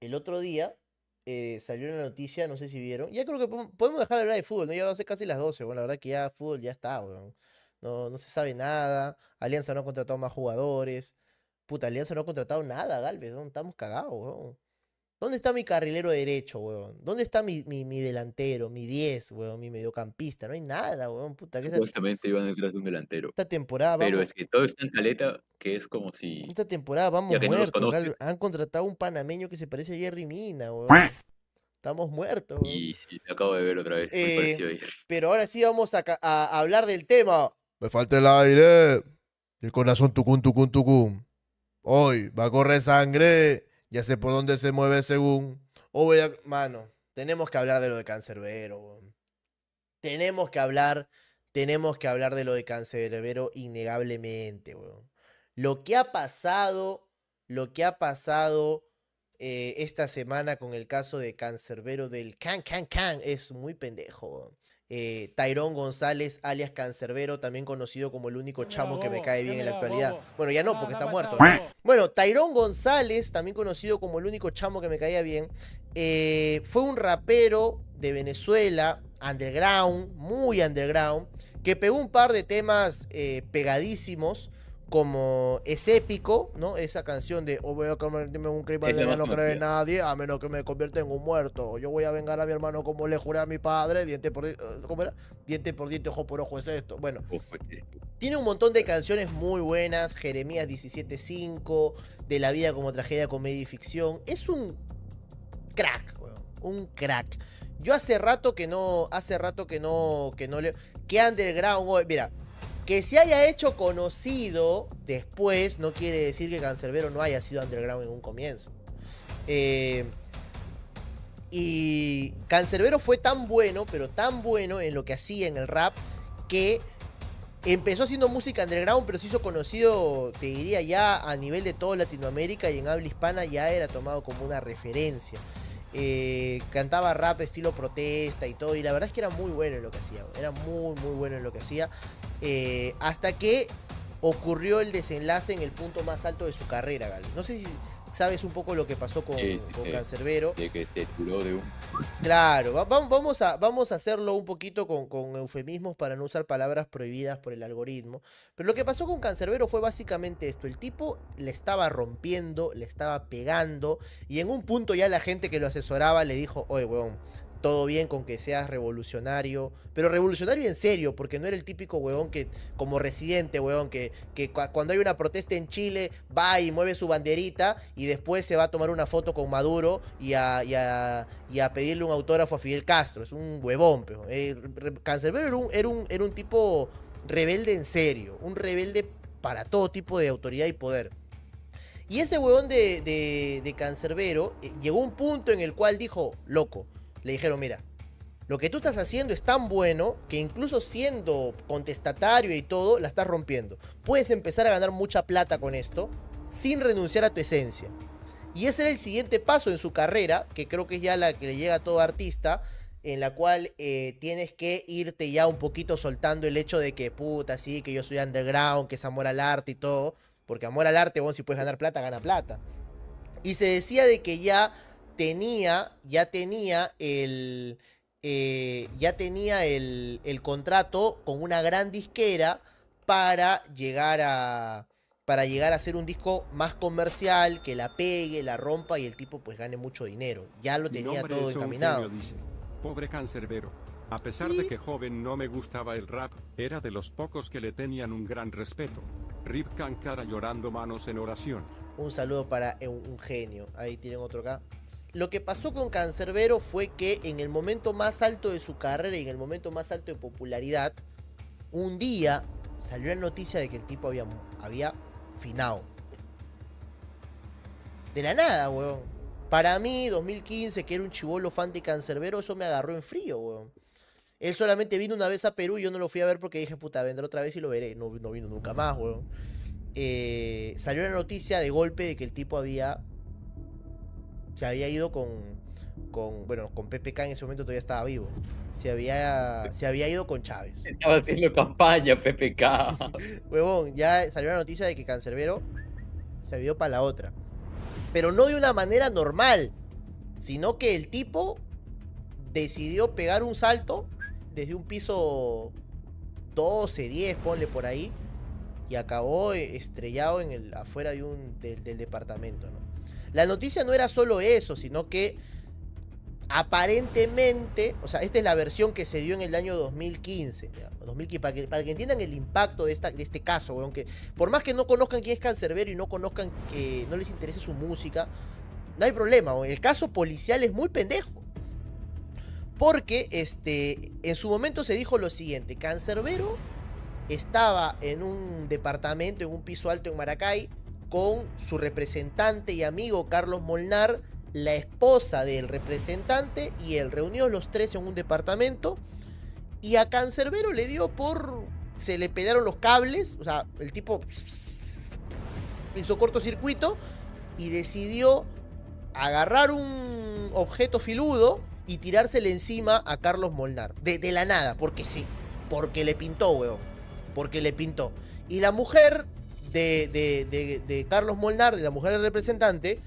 el otro día eh, salió una noticia, no sé si vieron. Ya creo que podemos dejar de hablar de fútbol, ¿no? Ya va a ser casi las 12, bueno, la verdad que ya fútbol ya está, weón. No, no se sabe nada. Alianza no ha contratado más jugadores. Puta, Alianza no ha contratado nada, Galvez. Estamos cagados, weón. ¿Dónde está mi carrilero derecho, weón? ¿Dónde está mi, mi, delantero, mi 10, weón, mi mediocampista? No hay nada, weón. Puta, Supuestamente iban detrás de un delantero. Esta temporada Pero es que todo está en caleta que es como si... Esta temporada vamos muertos. Han contratado un panameño que se parece a Jerry Mina, weón. Estamos muertos. Weón. Y sí, te acabo de ver otra vez. Eh, pero ahora sí vamos a, a, hablar del tema. Me falta el aire. El corazón tucum, tucum, tucum. Hoy va a correr sangre ya sé por dónde se mueve según. O voy. Mano, tenemos que hablar de lo de Cancerbero. Tenemos que hablar, tenemos que hablar de lo de Cancerbero innegablemente, weón. Lo que ha pasado, lo que ha pasado eh, esta semana con el caso de Cancerbero del Can Can Can es muy pendejo. Weón eh, Tyrón González, alias Cancerbero, también conocido como el único chamo que me cae bien en la actualidad. Bueno, ya no, porque está muerto. Bueno, Tyrón González, también conocido como el único chamo que me caía bien, eh, fue un rapero de Venezuela, underground, muy underground, que pegó un par de temas eh, pegadísimos como es épico, ¿no? Esa canción de o oh, voy a convertirme en un criminal ya no creo en nadie, a menos que me convierta en un muerto. Yo voy a vengar a mi hermano como le juré a mi padre, diente por diente, eh, ¿cómo era? Diente por diente, ojo por ojo es esto. Bueno, tiene un montón de canciones muy buenas, Jeremías 17.5, De la vida como tragedia, comedia y ficción. Es un crack, un crack. Yo hace rato que no, hace rato que no, que no le... Que underground, mira, que se haya hecho conocido después no quiere decir que Cancerbero no haya sido underground en un comienzo. Eh, y Cancerbero fue tan bueno, pero tan bueno en lo que hacía en el rap, que empezó haciendo música underground, pero se hizo conocido, te diría ya, a nivel de toda Latinoamérica y en habla hispana ya era tomado como una referencia. Eh, cantaba rap estilo protesta y todo, y la verdad es que era muy bueno en lo que hacía, era muy, muy bueno en lo que hacía, eh, hasta que ocurrió el desenlace en el punto más alto de su carrera, Gal. No sé si sabes un poco lo que pasó con, Cancerbero. De que te tiró de un... Claro, vamos, a, vamos a hacerlo un poquito con, con, eufemismos para no usar palabras prohibidas por el algoritmo. Pero lo que pasó con Cancerbero fue básicamente esto. El tipo le estaba rompiendo, le estaba pegando y en un punto ya la gente que lo asesoraba le dijo, oye, weón, todo bien con que seas revolucionario, pero revolucionario en serio, porque no era el típico weón que, como residente, weón, que, que cuando hay una protesta en Chile va y mueve su banderita y después se va a tomar una foto con Maduro y a, y a, pedirle un autógrafo a Fidel Castro. Es un huevón, pero. Eh, era un, era, un, era un tipo rebelde en serio, un rebelde para todo tipo de autoridad y poder. Y ese huevón de, de, de Cancerbero eh, llegó a un punto en el cual dijo, loco, le dijeron, mira, lo que tú estás haciendo es tan bueno que incluso siendo contestatario y todo, la estás rompiendo. Puedes empezar a ganar mucha plata con esto sin renunciar a tu esencia. Y ese era el siguiente paso en su carrera, que creo que es ya la que le llega a todo artista, en la cual eh, tienes que irte ya un poquito soltando el hecho de que, puta, sí, que yo soy underground, que es amor al arte y todo. Porque amor al arte, vos si puedes ganar plata, gana plata. Y se decía de que ya tenía, ya tenía el, eh, ya tenía el, contrato con una gran disquera para llegar a para llegar a hacer un disco más comercial, que la pegue, la rompa y el tipo pues gane mucho dinero. Ya lo tenía todo encaminado. Pobre cancerbero. A pesar de que joven no me gustaba el rap, era de los pocos que le tenían un gran respeto. Rip Kankara llorando manos en oración. Un saludo para un genio. Ahí tienen otro acá. Lo que pasó con Cancerbero fue que en el momento más alto de su carrera y en el momento más alto de popularidad, un día salió la noticia de que el tipo había, había finado. De la nada, weón. Para mí, 2015, que era un chivolo fan de Cancerbero, eso me agarró en frío, weón. Él solamente vino una vez a Perú y yo no lo fui a ver porque dije, puta, vendrá otra vez y lo veré. No, no vino nunca más, weón. Eh, salió la noticia de golpe de que el tipo había se había ido con, con, bueno, con PPK en ese momento todavía estaba vivo. Se había, se había ido con Chávez. Estaba haciendo campaña PPK. Huevón, ya salió la noticia de que Cancerbero se ido para la otra. Pero no de una manera normal. sino que el tipo decidió pegar un salto desde un piso 12, 10, ponle por ahí, y acabó estrellado en el, afuera de un, del, del departamento. ¿no? La noticia no era solo eso, sino que aparentemente, o sea, esta es la versión que se dio en el año 2015, ¿ya? 2015 para, que, para que entiendan el impacto de, esta, de este caso, weón, que por más que no conozcan quién es Cancerbero y no conozcan que no les interese su música, no hay problema, el caso policial es muy pendejo. Porque este, en su momento se dijo lo siguiente, Cancerbero estaba en un departamento, en un piso alto en Maracay, con su representante y amigo Carlos Molnar, la esposa del representante y él reunidos los tres en un departamento y a Cancerbero le dio por se le pelearon los cables, o sea, el tipo hizo cortocircuito y decidió agarrar un objeto filudo y tirársele encima a Carlos Molnar, de, de la nada, porque sí, porque le pintó, weón, porque le pintó. Y la mujer de, Carlos Molnar, de la mujer del representante,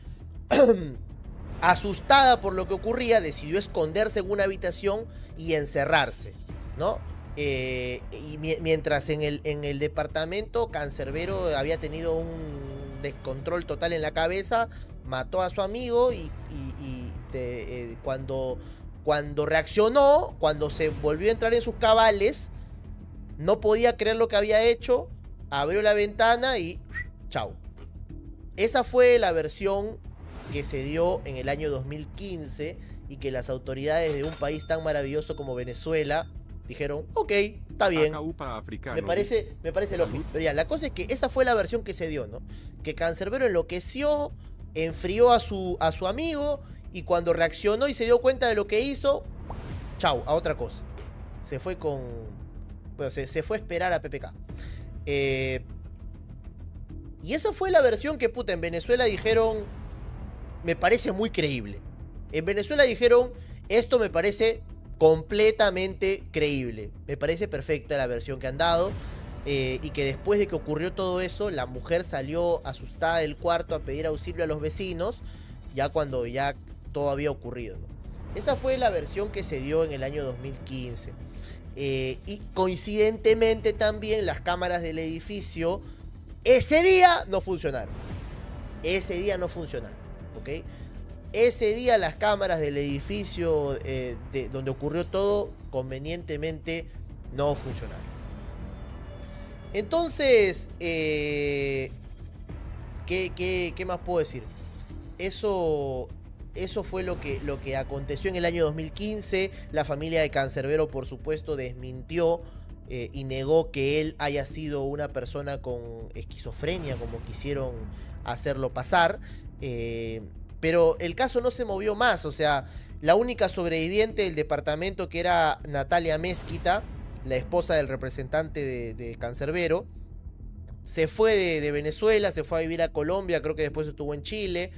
asustada por lo que ocurría, decidió esconderse en una habitación y encerrarse, ¿no? Eh, y mi- mientras en el, en el departamento Cancerbero había tenido un descontrol total en la cabeza, mató a su amigo y, eh, cuando, cuando reaccionó, cuando se volvió a entrar en sus cabales, no podía creer lo que había hecho, abrió la ventana y chau. Esa fue la versión que se dio en el año 2015 y que las autoridades de un país tan maravilloso como Venezuela dijeron, ok, está bien. Me parece, me parece lógico. Pero ya, la cosa es que esa fue la versión que se dio, ¿no? Que Cancerbero enloqueció, enfrió a su, a su amigo y cuando reaccionó y se dio cuenta de lo que hizo, chau, a otra cosa. Se fue con... Bueno, se, se fue a esperar a PPK. Eh, y esa fue la versión que, puta, en Venezuela dijeron, me parece muy creíble. En Venezuela dijeron, esto me parece completamente creíble. Me parece perfecta la versión que han dado. eh, y que después de que ocurrió todo eso, la mujer salió asustada del cuarto a pedir auxilio a los vecinos, ya cuando ya todo había ocurrido. Esa fue la versión que se dio en el año 2015. Eh, y coincidentemente también las cámaras del edificio ese día no funcionaron. Ese día no funcionaron. Ese día las cámaras del edificio eh, de- donde ocurrió todo convenientemente no funcionaron. Entonces, eh, ¿qué, qué, qué más puedo decir? Eso, eso fue lo que, lo que aconteció en el año 2015. La familia de Cancerbero, por supuesto, desmintió eh, y negó que él haya sido una persona con esquizofrenia, como quisieron hacerlo pasar. Eh, pero el caso no se movió más, o sea, la única sobreviviente del departamento que era Natalia Mezquita, la esposa del representante de, de Cancerbero, se fue de, de Venezuela, se fue a vivir a Colombia, creo que después estuvo en Chile.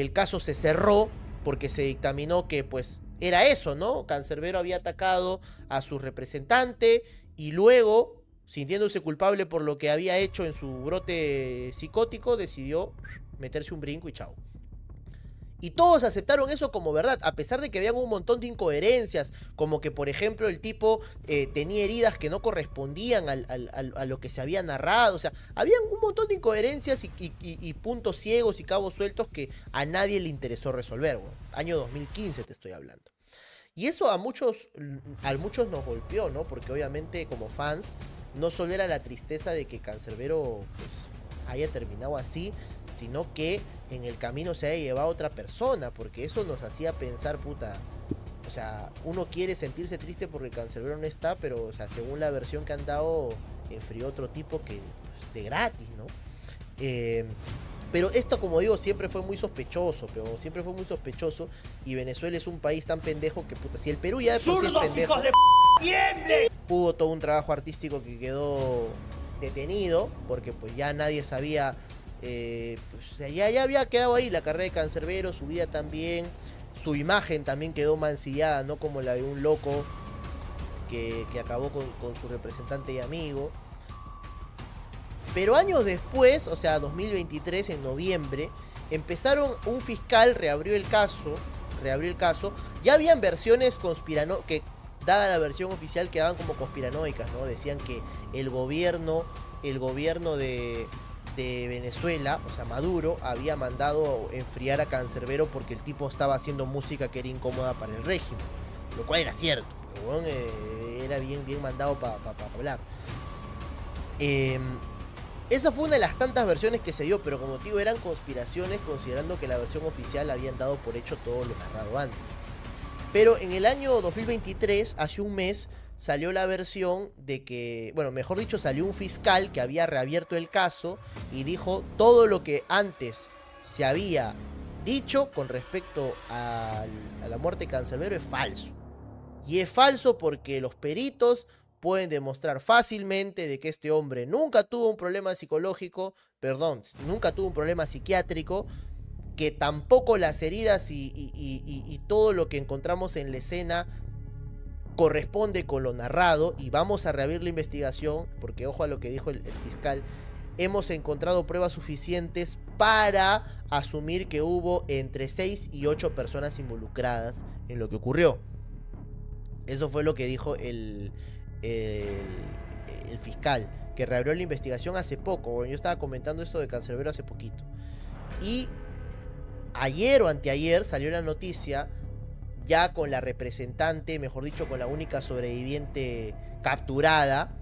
El caso se cerró porque se dictaminó que pues era eso, ¿no? Cancerbero había atacado a su representante y luego, sintiéndose culpable por lo que había hecho en su brote psicótico, decidió meterse un brinco y chao. Y todos aceptaron eso como verdad, a pesar de que habían un montón de incoherencias, como que por ejemplo el tipo eh, tenía heridas que no correspondían a lo que se había narrado, o sea, habían un montón de incoherencias y, puntos ciegos y cabos sueltos que a nadie le interesó resolver, año 2015 te estoy hablando. Y eso a muchos, a muchos nos golpeó, ¿no? Porque obviamente como fans no solo era la tristeza de que Cancerbero pues, haya terminado así, sino que en el camino se haya llevado a otra persona, porque eso nos hacía pensar, puta, o sea, uno quiere sentirse triste porque el Cancerbero no está, pero, o sea, según la versión que han dado, enfrió otro tipo que, pues, de gratis, ¿no? Eh, pero esto, como digo, siempre fue muy sospechoso, pero siempre fue muy sospechoso. Y Venezuela es un país tan pendejo que, puta, si el Perú ya de por sí es pendejo, hubo todo un trabajo artístico que quedó detenido, porque pues ya nadie sabía, eh, pues, ya, había quedado ahí la carrera de Cancerbero, su vida también, su imagen también quedó mancillada, ¿no? Como la de un loco que, que acabó con, con su representante y amigo. Pero años después, o sea, 2023, en noviembre, empezaron, un fiscal reabrió el caso, reabrió el caso. Ya habían versiones conspirano que, dada la versión oficial, quedaban como conspiranoicas, ¿no? Decían que el gobierno, el gobierno de, de Venezuela, o sea, Maduro, había mandado enfriar a Cancerbero porque el tipo estaba haciendo música que era incómoda para el régimen. Lo cual era cierto. Eh, era bien, bien mandado para hablar. Em, esa fue una de las tantas versiones que se dio, pero como digo, eran conspiraciones considerando que la versión oficial habían dado por hecho todo lo narrado antes. Pero en el año 2023, hace un mes, salió la versión de que, bueno, mejor dicho, salió un fiscal que había reabierto el caso y dijo todo lo que antes se había dicho con respecto a la muerte de Cancerbero es falso. Y es falso porque los peritos pueden demostrar fácilmente de que este hombre nunca tuvo un problema psicológico, perdón, nunca tuvo un problema psiquiátrico, que tampoco las heridas y, todo lo que encontramos en la escena corresponde con lo narrado y vamos a reabrir la investigación, porque ojo a lo que dijo el, fiscal, hemos encontrado pruebas suficientes para asumir que hubo entre 6 y 8 personas involucradas en lo que ocurrió. Eso fue lo que dijo el, el, fiscal, que reabrió la investigación hace poco. Yo estaba comentando eso de Cancerbero hace poquito. Y ayer o anteayer salió la noticia ya con la representante, mejor dicho, con la única sobreviviente capturada,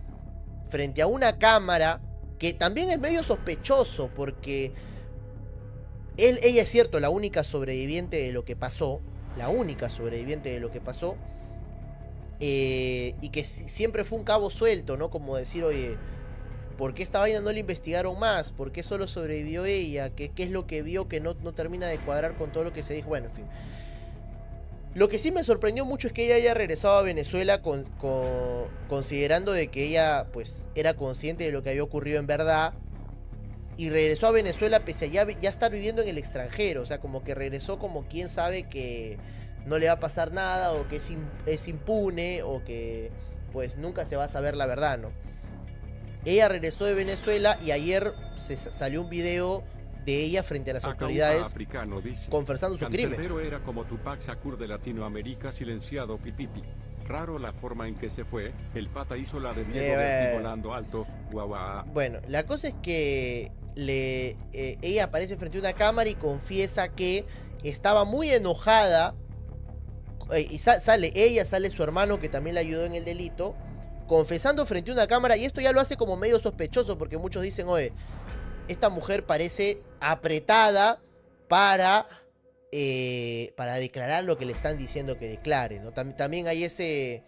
frente a una cámara que también es medio sospechoso porque él, ella es cierto, la única sobreviviente de lo que pasó, la única sobreviviente de lo que pasó, eh, y que siempre fue un cabo suelto, ¿no? Como decir, oye, ¿por qué esta vaina no la investigaron más? ¿Por qué solo sobrevivió ella? ¿Qué, qué es lo que vio que no, no, termina de cuadrar con todo lo que se dijo? Bueno, en fin. Lo que sí me sorprendió mucho es que ella haya regresado a Venezuela con, considerando de que ella pues era consciente de lo que había ocurrido en verdad y regresó a Venezuela pese a ya, ya estar viviendo en el extranjero, o sea, como que regresó como quien sabe que no le va a pasar nada o que es, es impune o que pues nunca se va a saber la verdad, ¿no? Ella regresó de Venezuela y ayer se salió un video de ella frente a las autoridades africano dice, confesando su crimen. era como Tupac Shakur de Latinoamérica silenciado pipipi. Raro la forma en que se fue. El pata hizo la de eh, volando alto. Guau, Bueno, la cosa es que le, eh, ella aparece frente a una cámara y confiesa que estaba muy enojada y sale ella, sale su hermano que también le ayudó en el delito, confesando frente a una cámara y esto ya lo hace como medio sospechoso porque muchos dicen, oye, esta mujer parece apretada para, eh, para declarar lo que le están diciendo que declare, ¿no? también hay ese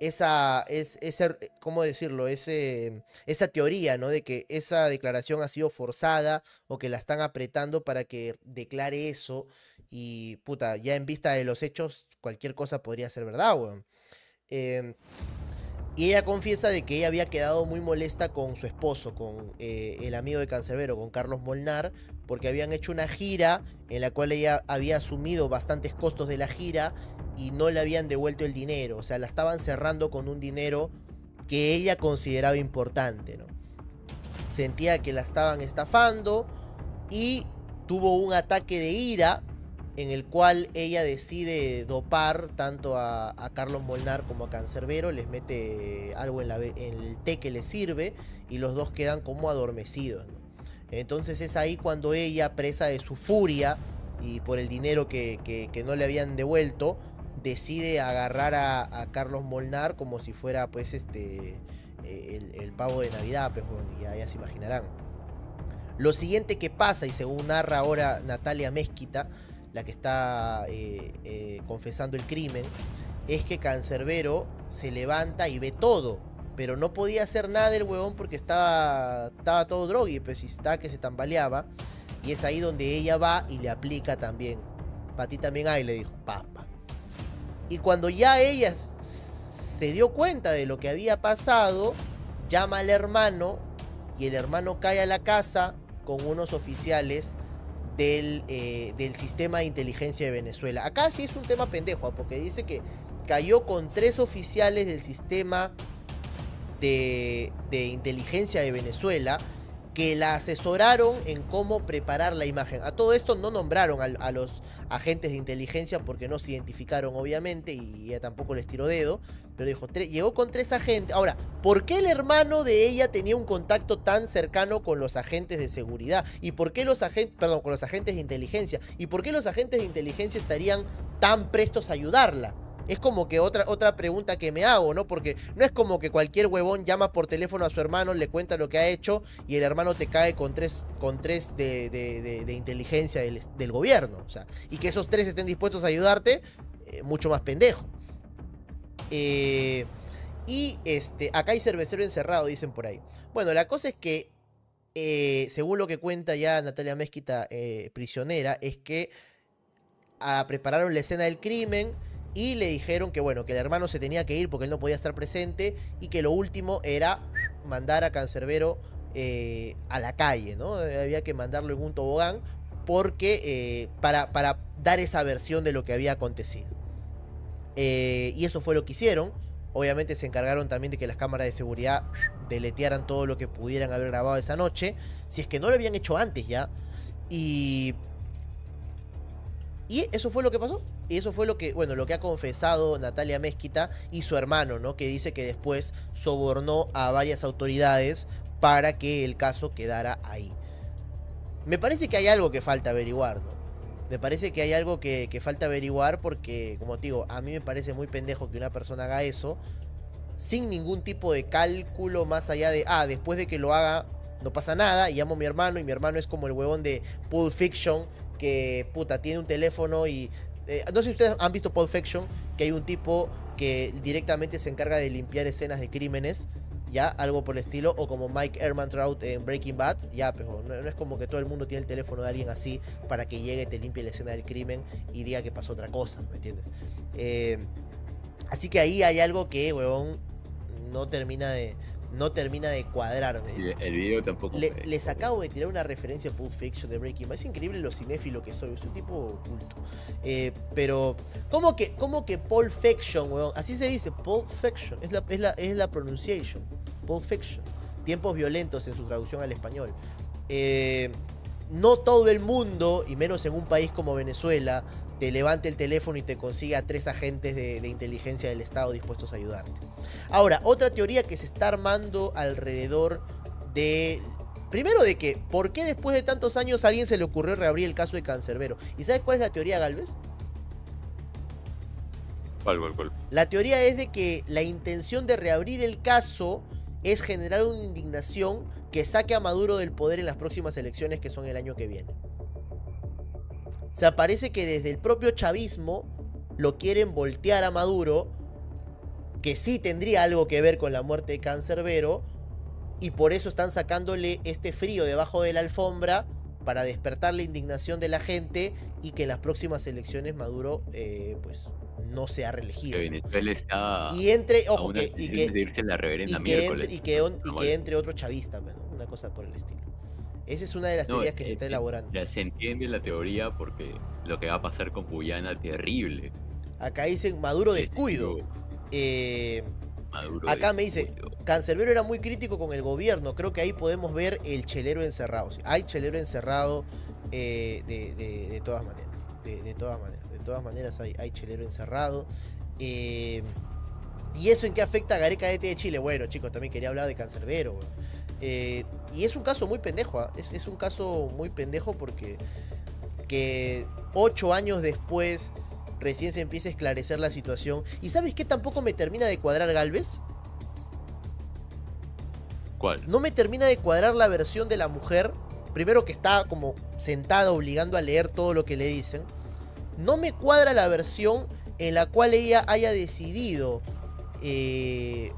esa, es, ese, ¿cómo decirlo? Ese, esa teoría, ¿no? De que esa declaración ha sido forzada o que la están apretando para que declare eso. Y puta, ya en vista de los hechos, cualquier cosa podría ser verdad, weón. Em, y ella confiesa de que ella había quedado muy molesta con su esposo, con eh, el amigo de Cancerbero, con Carlos Molnar, porque habían hecho una gira en la cual ella había asumido bastantes costos de la gira y no le habían devuelto el dinero. O sea, la estaban cerrando con un dinero que ella consideraba importante, ¿no? Sentía que la estaban estafando y tuvo un ataque de ira en el cual ella decide dopar tanto a, Carlos Molnar como a Cancerbero, les mete algo en, el té que les sirve y los dos quedan como adormecidos. Entonces es ahí cuando ella, presa de su furia y por el dinero que, no le habían devuelto, decide agarrar a, Carlos Molnar como si fuera pues este el, el pavo de Navidad, pues ya, ya se imaginarán. Lo siguiente que pasa, y según narra ahora Natalia Mezquita, la que está eh, eh, confesando el crimen, es que Cancerbero se levanta y ve todo. Pero no podía hacer nada el huevón porque estaba, estaba todo drogui, pues si está que se tambaleaba. Y es ahí donde ella va y le aplica también. Para ti también hay, le dijo, papa. Y cuando ya ella se dio cuenta de lo que había pasado, llama al hermano y el hermano cae a la casa con unos oficiales eh, del, sistema de inteligencia de Venezuela. Acá sí es un tema pendejo, ¿ah? porque dice que cayó con tres oficiales del sistema de, inteligencia de Venezuela que la asesoraron en cómo preparar la imagen. A todo esto no nombraron a, los agentes de inteligencia porque no se identificaron obviamente y ella tampoco les tiró dedo. Pero dijo, llegó con tres agentes. Ahora, ¿por qué el hermano de ella tenía un contacto tan cercano con los agentes de seguridad? ¿Y por qué los agentes, perdón, con los agentes de inteligencia? ¿Y por qué los agentes de inteligencia estarían tan prestos a ayudarla? Es como que otra, otra pregunta que me hago, ¿no? Porque no es como que cualquier huevón llama por teléfono a su hermano, le cuenta lo que ha hecho y el hermano te cae con tres, con tres de, de- inteligencia del, del gobierno. O sea, y que esos tres estén dispuestos a ayudarte, eh, mucho más pendejo. Eh, y este, acá hay cervecero encerrado, dicen por ahí. Bueno, la cosa es que, eh, según lo que cuenta ya Natalia Mezquita, prisionera, es que ah, prepararon la escena del crimen y le dijeron que, bueno, que el hermano se tenía que ir porque él no podía estar presente y que lo último era mandar a Cancerbero eh, a la calle, ¿no? Había que mandarlo en un tobogán porque eh, para, para dar esa versión de lo que había acontecido. Eh, y eso fue lo que hicieron. Obviamente se encargaron también de que las cámaras de seguridad deletearan todo lo que pudieran haber grabado esa noche. Si es que no lo habían hecho antes ya. Y. Y eso fue lo que pasó. Y eso fue lo que, bueno, lo que ha confesado Natalia Mezquita y su hermano, ¿no? Que dice que después sobornó a varias autoridades para que el caso quedara ahí. Me parece que hay algo que falta averiguar, ¿no? Me parece que hay algo que, que falta averiguar porque, como te digo, a mí me parece muy pendejo que una persona haga eso sin ningún tipo de cálculo más allá de, ah, después de que lo haga, no pasa nada, y llamo a mi hermano, y mi hermano es como el huevón de Pulp Fiction, que, puta, tiene un teléfono y... eh, no sé si ustedes han visto Pulp Fiction, que hay un tipo que directamente se encarga de limpiar escenas de crímenes, ya, algo por el estilo, o como Mike Ehrmantraut en Breaking Bad, ya, pero no, es como que todo el mundo tiene el teléfono de alguien así para que llegue, te limpie la escena del crimen y diga que pasó otra cosa, ¿me entiendes? Eh, así que ahí hay algo que, huevón, no termina de, no termina de cuadrarme. El video tampoco. Le- les acabo de tirar una referencia a Pulp Fiction de Breaking Bad. Es increíble lo cinéfilo que soy. Soy un tipo oculto. Eh, pero, ¿cómo que, ¿cómo que Pulp Fiction, weón? Así se dice, Pulp Fiction. Es la, es la, es la pronunciation. Pulp Fiction. Tiempos violentos en su traducción al español. Eh, no todo el mundo, y menos en un país como Venezuela, te levante el teléfono y te consiga a tres agentes de, de inteligencia del Estado dispuestos a ayudarte. Ahora, otra teoría que se está armando alrededor de... Primero de que, ¿por qué después de tantos años a alguien se le ocurrió reabrir el caso de Cancerbero? ¿Y sabes cuál es la teoría, Galvez? ¿Cuál, cuál, cuál? La teoría es de que la intención de reabrir el caso es generar una indignación que saque a Maduro del poder en las próximas elecciones que son el año que viene. O sea, parece que desde el propio chavismo lo quieren voltear a Maduro, que sí tendría algo que ver con la muerte de Cancerbero, y por eso están sacándole este frío debajo de la alfombra para despertar la indignación de la gente y que en las próximas elecciones Maduro eh, pues no sea reelegido. Que Venezuela está. Y entre, ojo, que, y que, y entre, y que entre otro chavista, bueno, una cosa por el estilo. Esa es una de las No, teorías que se es está elaborando. Ya se entiende la teoría porque lo que va a pasar con Guyana terrible. Acá dicen Maduro Es descuido. Eh, Maduro acá me dice. Cancerbero era muy crítico con el gobierno. Creo que ahí podemos ver el chelero encerrado. Hay chelero encerrado eh, de, de- de todas maneras. De, de todas maneras. De todas maneras hay, hay chelero encerrado. Eh, ¿Y eso en qué afecta a Gareca DT de Chile? Bueno, chicos, también quería hablar de Cancerbero. weón. Eh, y es un caso muy pendejo. ¿ah? Es, es un caso muy pendejo porque que ocho años después recién se empieza a esclarecer la situación. ¿Y sabes qué tampoco me termina de cuadrar Galvez? ¿Cuál? No me termina de cuadrar la versión de la mujer. Primero que está como sentada obligando a leer todo lo que le dicen. No me cuadra la versión en la cual ella haya decidido eh,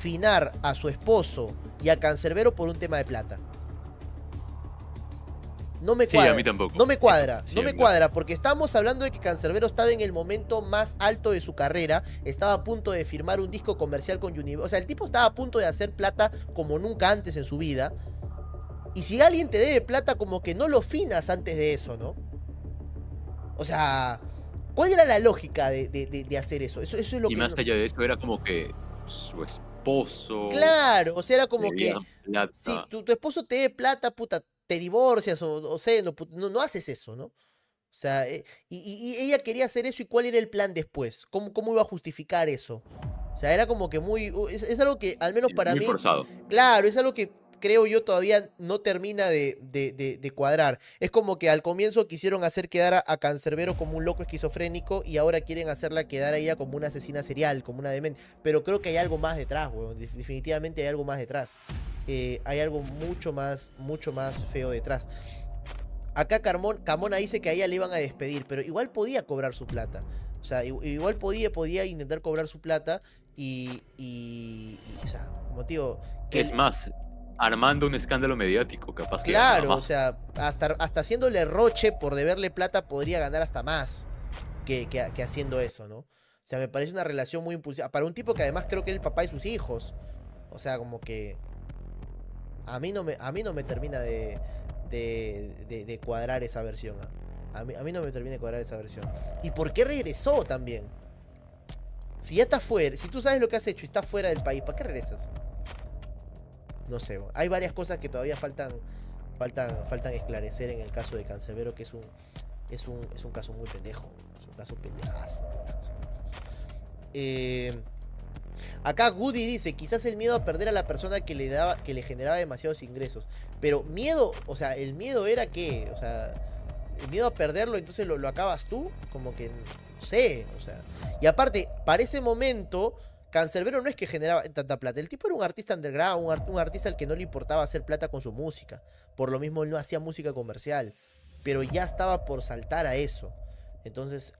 finar a su esposo y a Cancerbero por un tema de plata. No me Sí, cuadra. a mí tampoco. No me cuadra, Sí, no me cuadra, porque estamos hablando de que Cancerbero estaba en el momento más alto de su carrera, estaba a punto de firmar un disco comercial con Universal, o sea, el tipo estaba a punto de hacer plata como nunca antes en su vida, y si alguien te debe plata, como que no lo finas antes de eso, ¿no? O sea, ¿cuál era la lógica de, de- de- de hacer eso? Eso, eso es lo Y que... más no- allá de eso, era como que su, esposo. Claro, o sea, era como que plata. si tu, tu esposo te dé plata, puta, te divorcias o, o sea, no, no, no haces eso, ¿no? O sea, eh, y, ella quería hacer eso y cuál era el plan después, cómo, cómo iba a justificar eso. O sea, era como que muy, es, es algo que al menos para muy mí, forzado. claro, es algo que creo yo todavía no termina de, de- de- de cuadrar. Es como que al comienzo quisieron hacer quedar a, a Cancerbero como un loco esquizofrénico y ahora quieren hacerla quedar a ella como una asesina serial, como una demente. Pero creo que hay algo más detrás, weón. Def- Definitivamente hay algo más detrás. Eh, hay algo mucho más, mucho más feo detrás. Acá Carmón, Camona dice que a ella le iban a despedir, pero igual podía cobrar su plata. O sea, igual podía, podía intentar cobrar su plata y, y, y, o sea, digo, que Es más, armando un escándalo mediático, capaz que Claro, ganaba o sea, hasta, hasta haciéndole roche por deberle plata podría ganar hasta más que, que- que haciendo eso, ¿no? O sea, me parece una relación muy impulsiva. Para un tipo que además creo que es el papá de sus hijos. O sea, como que. A mí no me, a mí no me termina de, de, de- de cuadrar esa versión. ¿ah? A, mí, a mí no me termina de cuadrar esa versión. ¿Y por qué regresó también? Si ya está fuera, si tú sabes lo que has hecho y estás fuera del país, ¿para qué regresas? No sé, hay varias cosas que todavía faltan, faltan, faltan esclarecer en el caso de Cancerbero, que es un, es un, es un caso muy pendejo. Es un caso pendejazo. Eh, acá Goody dice, quizás el miedo a perder a la persona que le daba, que le generaba demasiados ingresos. Pero miedo, o sea, el miedo era que, o sea, el miedo a perderlo, entonces lo, lo acabas tú, como que no sé, o sea. Y aparte, para ese momento, Cancerbero no es que generaba tanta plata. El tipo era un artista underground, un, art- un artista al que no le importaba hacer plata con su música. Por lo mismo, él no hacía música comercial. Pero ya estaba por saltar a eso. Entonces,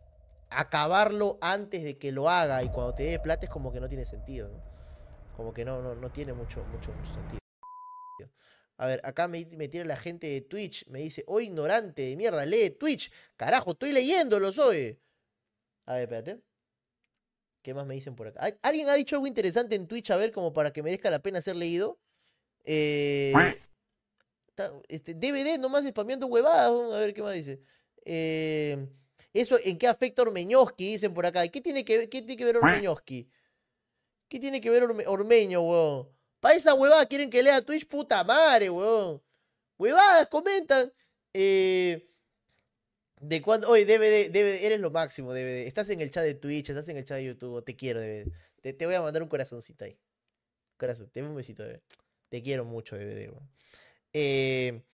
acabarlo antes de que lo haga y cuando te dé plata es como que no tiene sentido, ¿no? Como que no, no, no tiene mucho, mucho, mucho sentido. A ver, acá me, me la gente de Twitch, me dice, oh ignorante de mierda, lee Twitch. Carajo, estoy leyéndolo, soy. A ver, espérate. ¿Qué más me dicen por acá? ¿Al- ¿Alguien ha dicho algo interesante en Twitch? A ver, como para que merezca la pena ser leído. Eh, este, DVD nomás spameando huevadas. A ver qué más dice. Eh, eso, ¿en qué afecta Ormeñoski? Dicen por acá. ¿Y ¿Qué tiene que ver, qué Ormeñoski? ¿Qué tiene que ver Orme- Ormeño, weón? Para esa huevada quieren que lea Twitch, puta madre, weón. Huevadas, comentan. Eh, de cuándo. Oye, DVD, DVD, eres lo máximo, DVD. Estás en el chat de Twitch, estás en el chat de YouTube. Te quiero, DVD. Te, te voy a mandar un corazoncito ahí. Corazón, te un besito, DVD. Te quiero mucho, DVD. Eh,